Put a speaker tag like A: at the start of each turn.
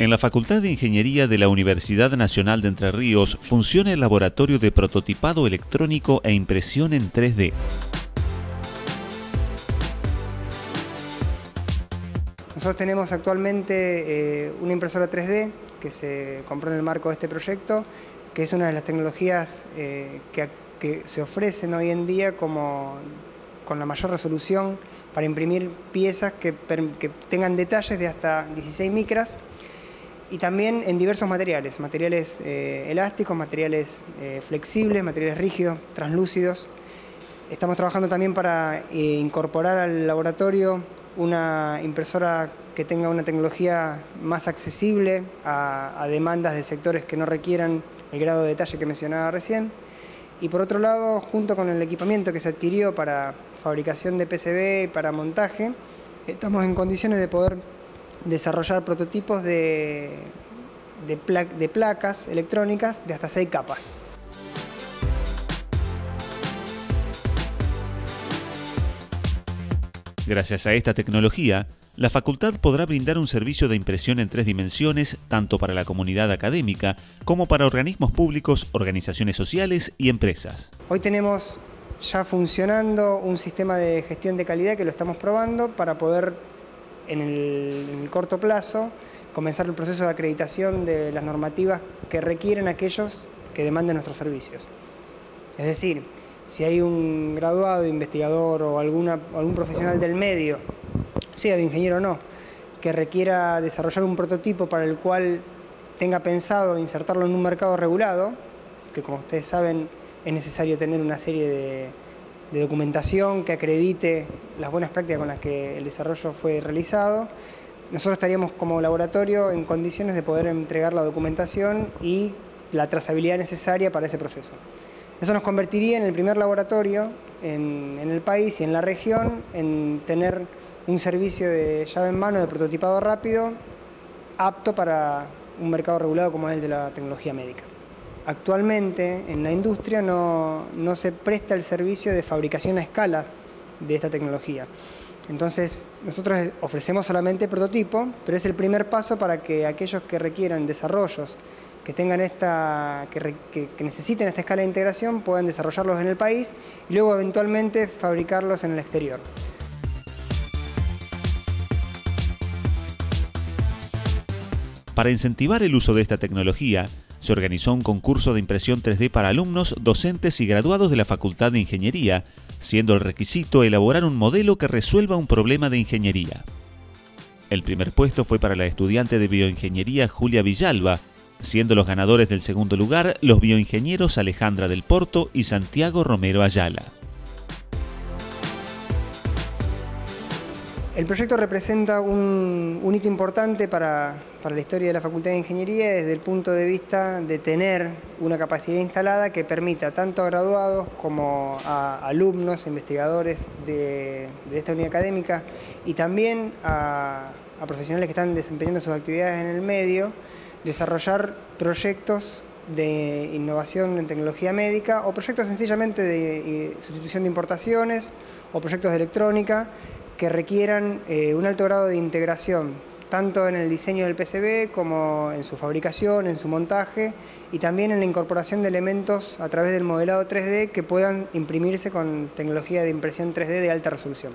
A: En la Facultad de Ingeniería de la Universidad Nacional de Entre Ríos funciona el laboratorio de prototipado electrónico e impresión en 3D.
B: Nosotros tenemos actualmente eh, una impresora 3D que se compró en el marco de este proyecto, que es una de las tecnologías eh, que, se ofrecen hoy en día como con la mayor resolución para imprimir piezas que, que tengan detalles de hasta 16 micras y también en diversos materiales, materiales eh, elásticos, materiales eh, flexibles, materiales rígidos, translúcidos. Estamos trabajando también para eh, incorporar al laboratorio una impresora que tenga una tecnología más accesible a, demandas de sectores que no requieran el grado de detalle que mencionaba recién. Y por otro lado, junto con el equipamiento que se adquirió para fabricación de PCB y para montaje, estamos en condiciones de poder desarrollar prototipos de, de, placas electrónicas de hasta 6 capas.
A: Gracias a esta tecnología, la facultad podrá brindar un servicio de impresión en tres dimensiones tanto para la comunidad académica como para organismos públicos, organizaciones sociales y empresas.
B: Hoy tenemos ya funcionando un sistema de gestión de calidad que lo estamos probando para poder en el, corto plazo comenzar el proceso de acreditación de las normativas que requieren aquellos que demanden nuestros servicios. Es decir, si hay un graduado, investigador o alguna, algún profesional del medio, sea de ingeniero o no, que requiera desarrollar un prototipo para el cual tenga pensado insertarlo en un mercado regulado, que como ustedes saben es necesario tener una serie de, de documentación que acredite las buenas prácticas con las que el desarrollo fue realizado. Nosotros estaríamos como laboratorio en condiciones de poder entregar la documentación y la trazabilidad necesaria para ese proceso. Eso nos convertiría en el primer laboratorio en, el país y en la región en tener un servicio de llave en mano de prototipado rápido apto para un mercado regulado como es el de la tecnología médica. Actualmente en la industria no, se presta el servicio de fabricación a escala de esta tecnología. Entonces, nosotros ofrecemos solamente prototipo, pero es el primer paso para que aquellos que requieran desarrollos, que tengan esta, que, necesiten esta escala de integración, puedan desarrollarlos en el país y luego eventualmente fabricarlos en el exterior.
A: Para incentivar el uso de esta tecnología, se organizó un concurso de impresión 3D para alumnos, docentes y graduados de la Facultad de Ingeniería, siendo el requisito elaborar un modelo que resuelva un problema de ingeniería. El primer puesto fue para la estudiante de bioingeniería Julia Villalba, siendo los ganadores del segundo lugar los bioingenieros Alejandra del Porto y Santiago Romero Ayala.
B: El proyecto representa un, hito importante para, la historia de la Facultad de Ingeniería desde el punto de vista de tener una capacidad instalada que permita tanto a graduados como a alumnos, investigadores de, esta unidad académica y también a, profesionales que están desempeñando sus actividades en el medio, desarrollar proyectos de innovación en tecnología médica o proyectos sencillamente de sustitución de importaciones o proyectos de electrónica que requieran eh, un alto grado de integración, tanto en el diseño del PCB como en su fabricación, en su montaje y también en la incorporación de elementos a través del modelado 3D que puedan imprimirse con tecnología de impresión 3D de alta resolución.